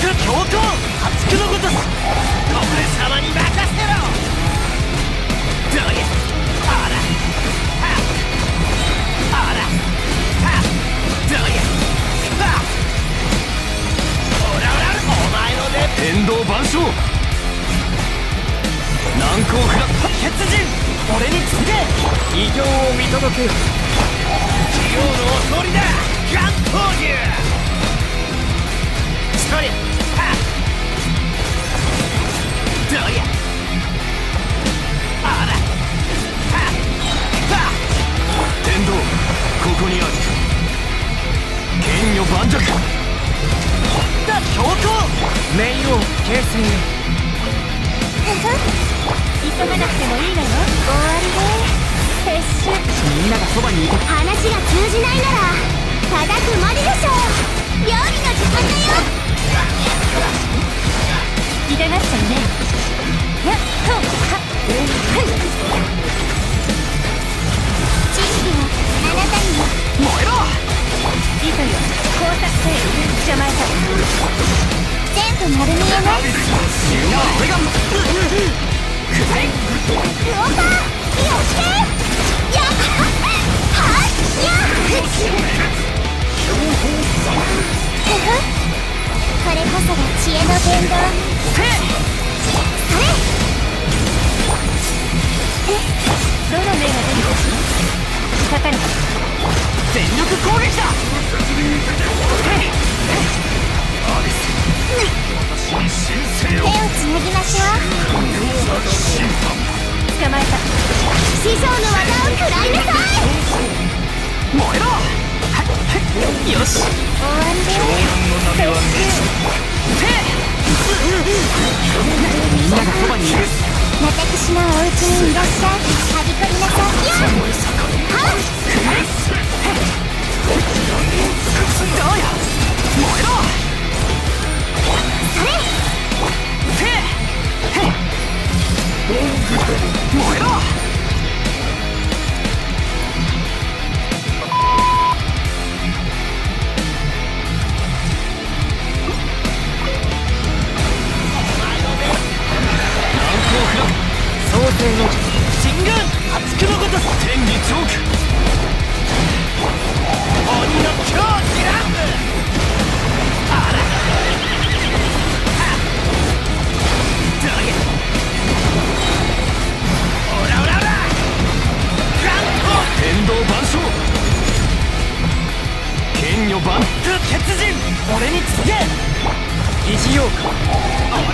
強行発苦のごとす俺様に任せろどうやあらはあらはどうやはっオラオラお前ので天道万象難攻不落血人俺につけ異形を見届けよジオウの怒りだガン闘牛そりだ強行冥王の形成痛がっちゃうねこれこそが知恵の伝道の目が出るかかる全力攻撃だ私に申請を手をつなぎましょう捕まえた師匠の技を食らいなさい燃えろよし終わりでの波はみんながそばにいる私のお家にいらっしゃいはびこりなさいやっはっどうや燃えろそれせへっ燃えろ難攻不落創世の天理チョーク鬼の狂気乱舞あらどうやオラオラオラガン。ト天道万象剣女万血人俺につけ。疑似妖怪俺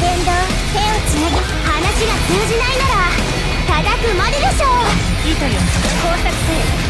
が知恵の伝道手をつなぎ話が通じないなら叩くまででしょう。糸よ。工作せよ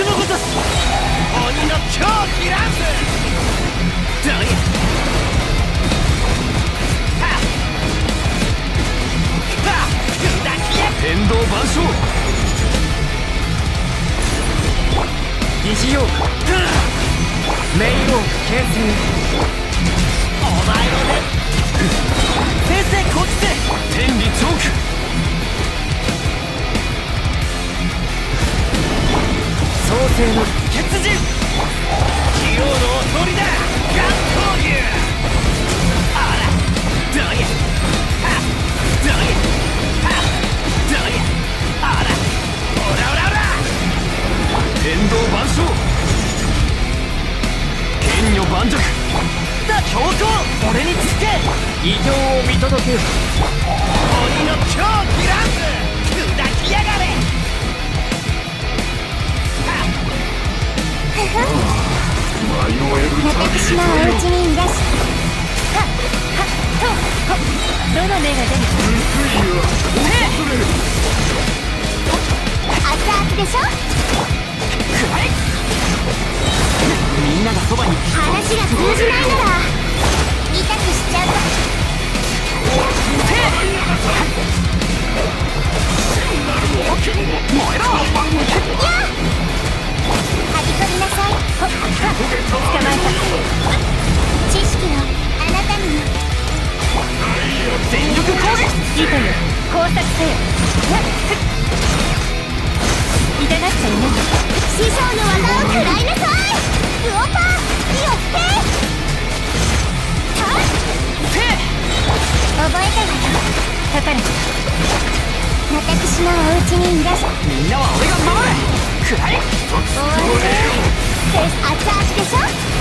発苦のごとす鬼の狂気乱舞どうやはっはっ砕きや天道万象疑似用メイン王形成お前のね。創世の血人器用のおとりだガン闘牛あらどうやはっどうやはっどうやあらオラオラオラ天道万象剣女盤石。だ教頭俺につけ。異形を見届けよ。目が出る熱々でしょみんながそばに話が通じないなら痛くしちゃうやっ書かれた私のお家にいらっしゃみんなは俺が守る。くらえおいで熱々でしょ？